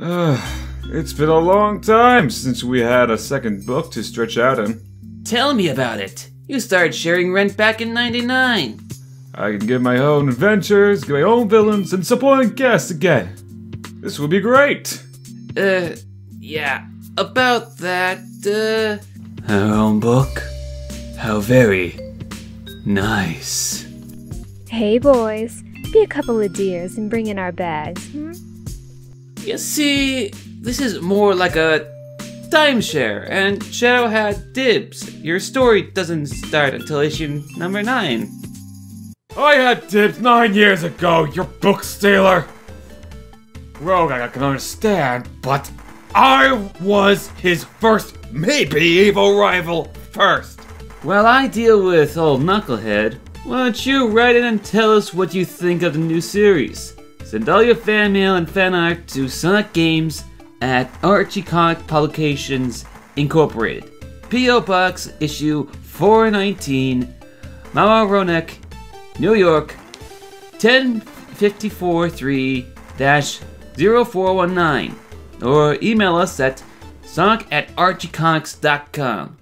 it's been a long time since we had a second book to stretch out in. Tell me about it. You started sharing rent back in 99. I can get my own adventures, get my own villains, and supporting guests again. This would be great. Uh, yeah. About that, uh. Our own book? How very nice. Hey, boys. Be a couple of dears and bring in our bags. Hmm? You see, this is more like a timeshare, and Shadow had dibs. Your story doesn't start until issue number 9. I had dibs nine years ago, you book stealer! Rouge, I can understand, but I was his first, maybe evil rival first. While I deal with old Knucklehead, why don't you write in and tell us what you think of the new series? Send all your fan mail and fan art to Sonic Games at Archie Comic Publications Incorporated. P.O. Box issue 419, Mamaroneck, New York 10543 0419 or email us at sonic at archiecomics.com.